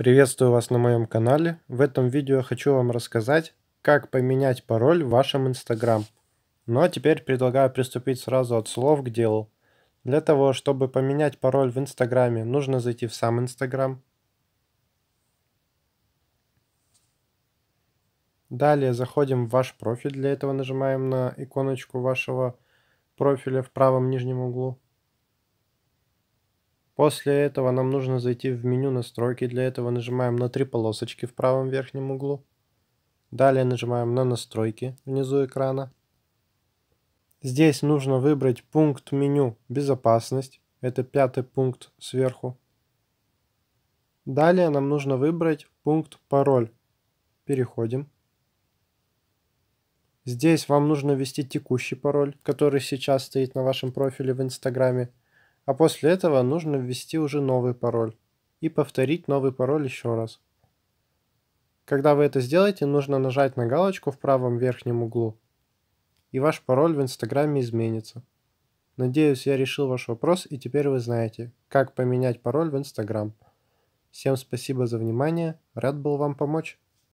Приветствую вас на моем канале. В этом видео хочу вам рассказать, как поменять пароль в вашем Instagram. Ну а теперь предлагаю приступить сразу от слов к делу. Для того, чтобы поменять пароль в Инстаграме, нужно зайти в сам Инстаграм. Далее заходим в ваш профиль. Для этого нажимаем на иконочку вашего профиля в правом нижнем углу. После этого нам нужно зайти в меню настройки. Для этого нажимаем на три полосочки в правом верхнем углу. Далее нажимаем на настройки внизу экрана. Здесь нужно выбрать пункт меню «Безопасность». Это пятый пункт сверху. Далее нам нужно выбрать пункт «Пароль». Переходим. Здесь вам нужно ввести текущий пароль, который сейчас стоит на вашем профиле в Инстаграме. А после этого нужно ввести уже новый пароль и повторить новый пароль еще раз. Когда вы это сделаете, нужно нажать на галочку в правом верхнем углу, и ваш пароль в Инстаграме изменится. Надеюсь, я решил ваш вопрос, и теперь вы знаете, как поменять пароль в Инстаграм. Всем спасибо за внимание, рад был вам помочь.